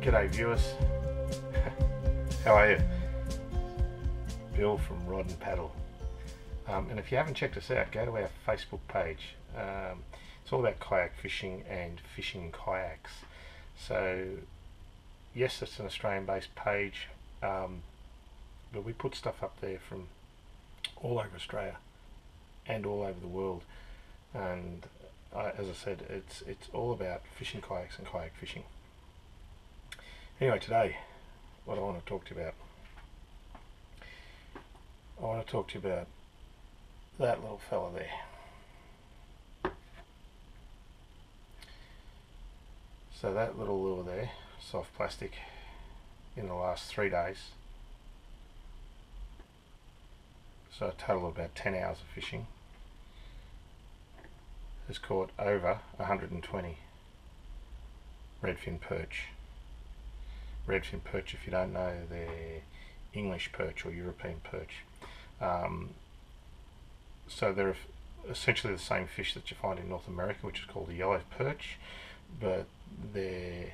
G'day viewers. How are you? Bill from Rod and Paddle. Um, and if you haven't checked us out, go to our Facebook page. Um, it's all about kayak fishing and fishing kayaks. So, yes, it's an Australian based page, um, but we put stuff up there from all over Australia and all over the world. And uh, as I said, it's it's all about fishing kayaks and kayak fishing. Anyway, today, what I want to talk to you about, I want to talk to you about that little fella there. So that little lure there, soft plastic, in the last three days, so a total of about 10 hours of fishing, has caught over 120 redfin perch redfin perch, if you don't know, they're English perch or European perch. Um, so they're essentially the same fish that you find in North America, which is called the yellow perch, but their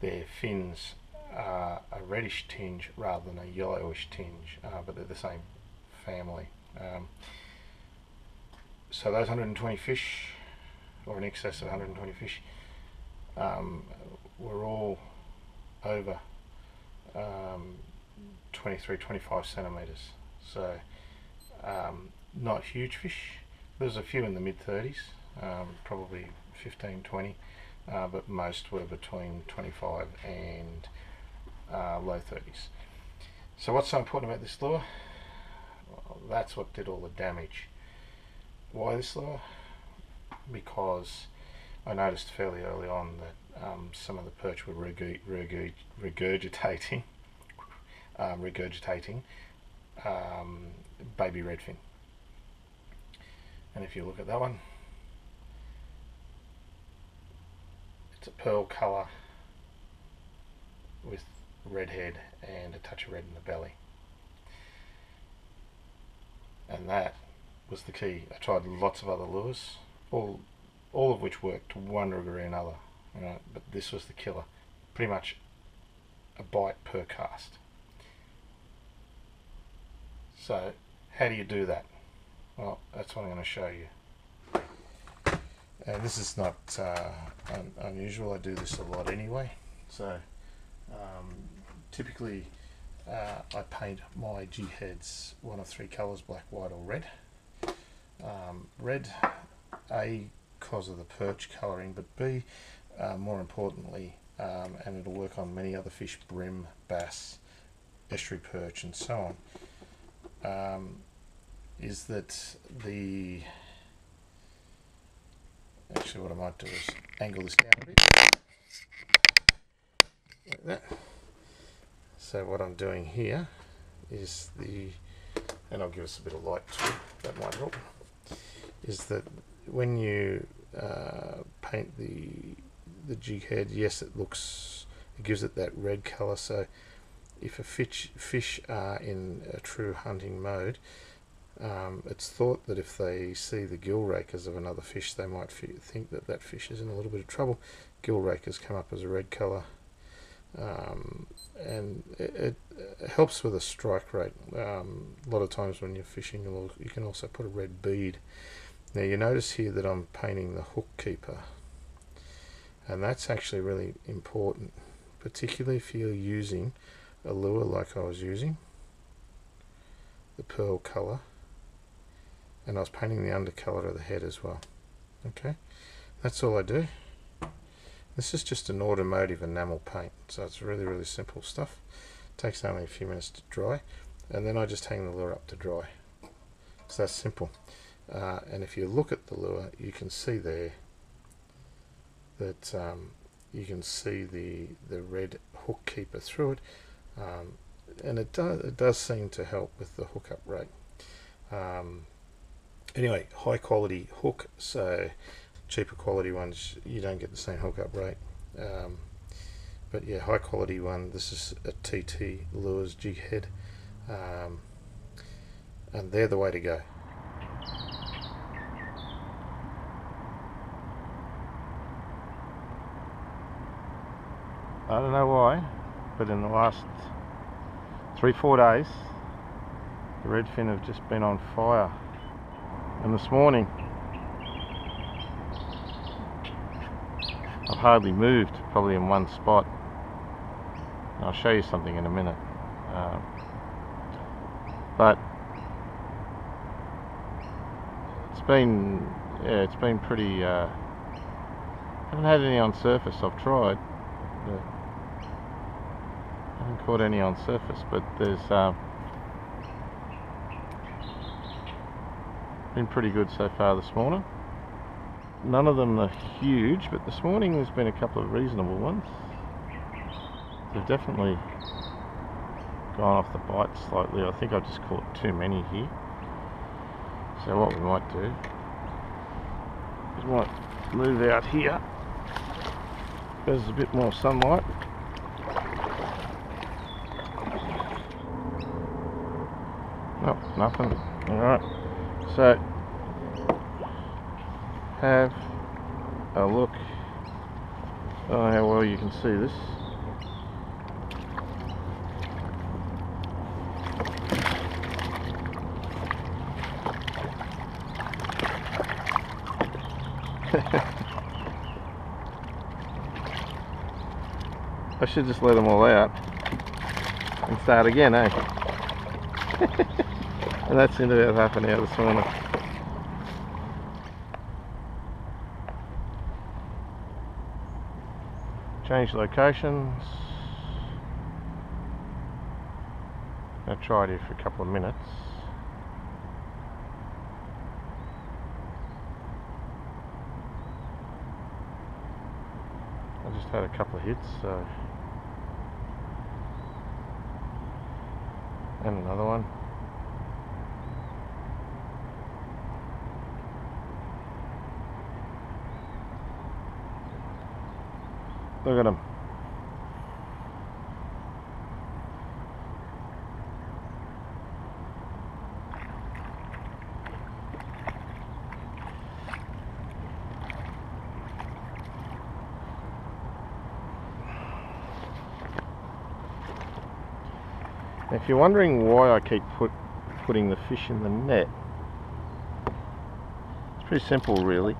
their fins are a reddish tinge rather than a yellowish tinge, uh, but they're the same family. Um, so those 120 fish, or in excess of 120 fish, um, were all over um, 23, 25 centimetres. So um, not huge fish. There's a few in the mid 30s, um, probably 15, 20, uh, but most were between 25 and uh, low 30s. So what's so important about this lure? Well, that's what did all the damage. Why this lure? Because I noticed fairly early on that um, some of the perch were regurgitating, um, regurgitating um, baby redfin. And if you look at that one, it's a pearl colour with red head and a touch of red in the belly. And that was the key. I tried lots of other lures, all all of which worked one degree or another but this was the killer. Pretty much a bite per cast. So, how do you do that? Well, that's what I'm going to show you. And this is not uh, un unusual, I do this a lot anyway. So, um, typically uh, I paint my jig heads one of three colours, black, white or red. Um, red, A, because of the perch colouring, but B, uh, more importantly, um, and it'll work on many other fish, bream, bass, estuary perch, and so on, um, is that the actually what I might do is angle this down a bit like that. So what I'm doing here is the, and I'll give us a bit of light too, that might help, is that when you uh, paint the the jig head, yes, it looks, it gives it that red color. So if a fish fish are in a true hunting mode, um, it's thought that if they see the gill rakers of another fish, they might think that that fish is in a little bit of trouble. Gill rakers come up as a red color. Um, and it, it, helps with a strike rate. Um, a lot of times when you're fishing, you can also put a red bead. Now you notice here that I'm painting the hook keeper and that's actually really important particularly if you're using a lure like I was using the pearl color and I was painting the undercolor of the head as well okay? That's all I do. This is just an automotive enamel paint so it's really really simple stuff. It takes only a few minutes to dry and then I just hang the lure up to dry. So that's simple. Uh, and if you look at the lure you can see there that um, you can see the the red hook keeper through it um, and it does it does seem to help with the hookup rate. Um, anyway high quality hook so cheaper quality ones you don't get the same hookup rate. Um, but yeah high quality one this is a TT lures jig head. Um, and they're the way to go I don't know why, but in the last three, four days, the redfin have just been on fire. And this morning, I've hardly moved, probably in one spot. I'll show you something in a minute. Uh, but it's been, yeah, it's been pretty. Uh, haven't had any on surface. I've tried. But haven't caught any on surface, but there's uh, been pretty good so far this morning. None of them are huge, but this morning there's been a couple of reasonable ones. They've definitely gone off the bite slightly. I think I've just caught too many here. So what we might do is we might move out here. There's a bit more sunlight. Nothing. Alright. So have a look. Know how well you can see this. I should just let them all out and start again, eh? and that's into about half an hour this morning. change locations. I tried it for a couple of minutes. I just had a couple of hits so. And another one Look at them. If you're wondering why I keep put, putting the fish in the net, it's pretty simple really.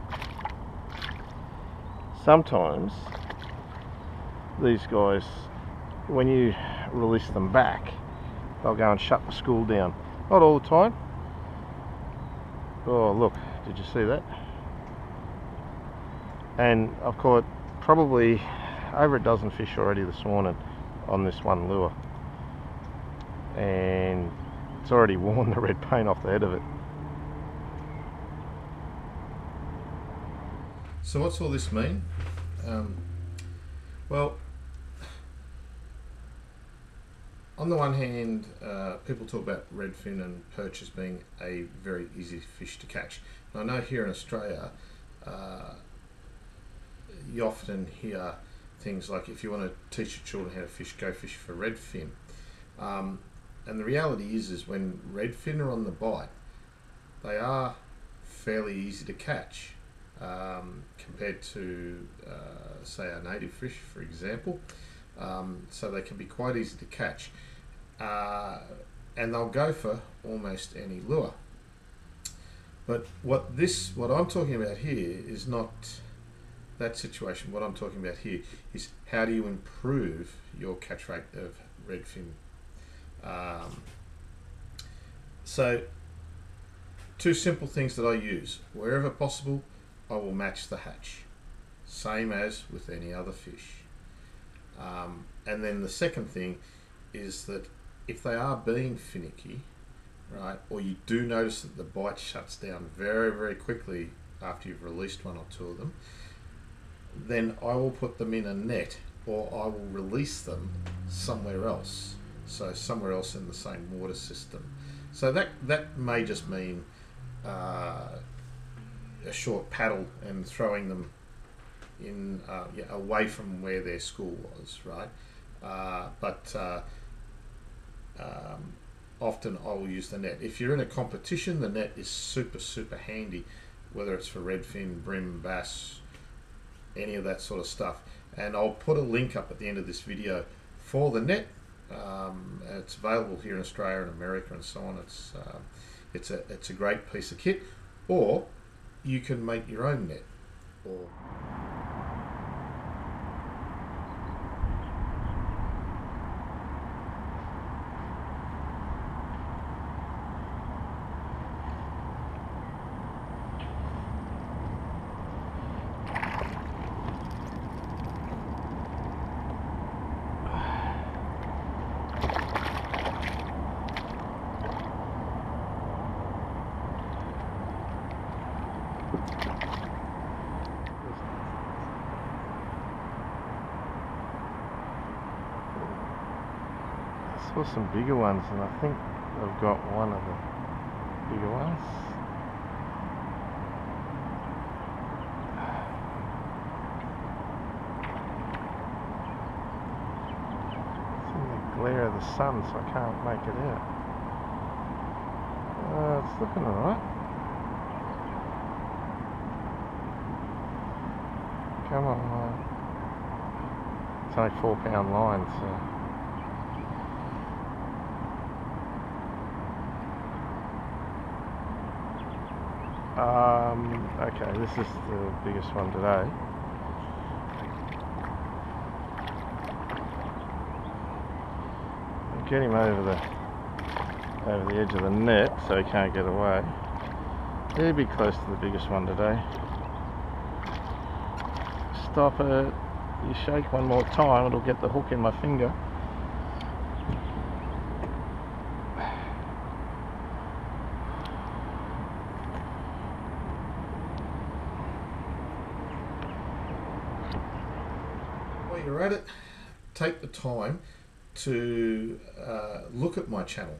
Sometimes these guys, when you release them back, they'll go and shut the school down. Not all the time. Oh, look, did you see that? And I've caught probably over a dozen fish already this morning on this one lure. And it's already worn the red paint off the head of it. So what's all this mean? Um, well, on the one hand, uh, people talk about redfin and perch as being a very easy fish to catch. And I know here in Australia, uh, you often hear things like if you want to teach your children how to fish, go fish for redfin. Um, and the reality is, is when redfin are on the bite, they are fairly easy to catch um, compared to, uh, say, a native fish, for example. Um, so they can be quite easy to catch uh, and they'll go for almost any lure. But what this, what I'm talking about here, is not that situation. What I'm talking about here is how do you improve your catch rate of redfin. Um, so, two simple things that I use. Wherever possible, I will match the hatch, same as with any other fish. Um, and then the second thing is that if they are being finicky, right, or you do notice that the bite shuts down very, very quickly after you've released one or two of them, then I will put them in a net or I will release them somewhere else. So somewhere else in the same water system. So that that may just mean uh, a short paddle and throwing them in uh, yeah, away from where their school was, right? Uh, but uh, um, often I will use the net. If you're in a competition, the net is super, super handy, whether it's for redfin, bream, bass, any of that sort of stuff. and I'll put a link up at the end of this video for the net. Um, it's available here in Australia and America and so on. It's uh, it's a it's a great piece of kit, or you can make your own net. Or I saw some bigger ones and I think I've got one of the bigger ones. It's in the glare of the sun so I can't make it out. Uh, it's looking alright. Come on, line. It's only four pound line, so. Um, okay, this is the biggest one today. Get him over the over the edge of the net so he can't get away. He'll be close to the biggest one today. Stop it. You shake one more time, it'll get the hook in my finger. You're at it, take the time to uh, look at my channel.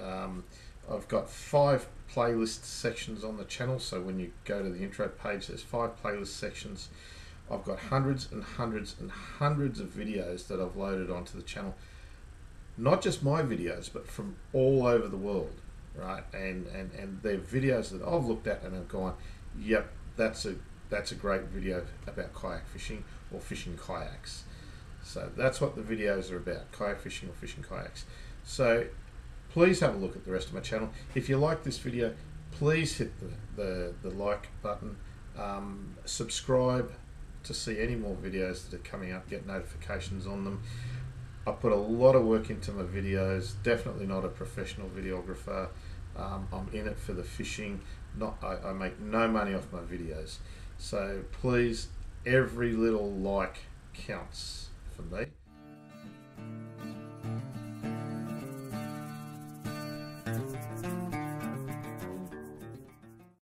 Um, I've got five playlist sections on the channel, so when you go to the intro page, there's five playlist sections. I've got hundreds and hundreds and hundreds of videos that I've loaded onto the channel. Not just my videos, but from all over the world, right? And and and they're videos that I've looked at and I've gone, yep, that's a that's a great video about kayak fishing or fishing kayaks. So that's what the videos are about, kayak fishing or fishing kayaks. So please have a look at the rest of my channel. If you like this video, please hit the, the, the like button, um, subscribe to see any more videos that are coming up, get notifications on them. I put a lot of work into my videos, definitely not a professional videographer. Um, I'm in it for the fishing, not I, I make no money off my videos. So please, every little like counts for me.